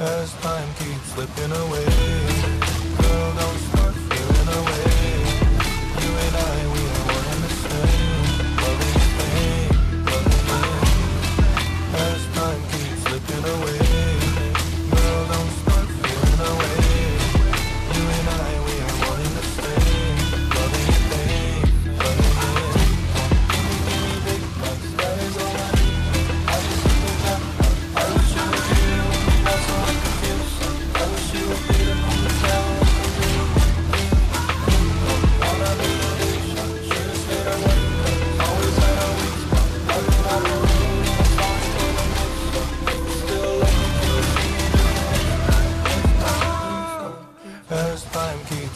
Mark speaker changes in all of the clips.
Speaker 1: As time keeps slipping away,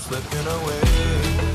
Speaker 1: slipping away.